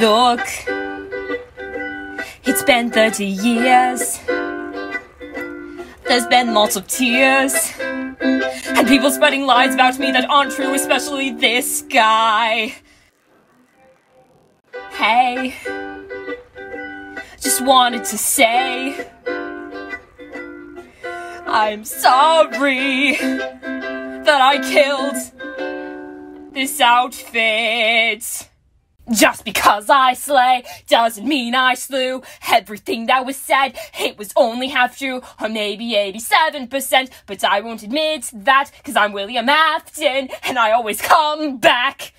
Look, it's been 30 years. There's been lots of tears. And people spreading lies about me that aren't true, especially this guy. Hey, just wanted to say I'm sorry that I killed this outfit. Just because I slay doesn't mean I slew everything that was said. It was only half true, or maybe 87%, but I won't admit that, cause I'm William Afton, and I always come back.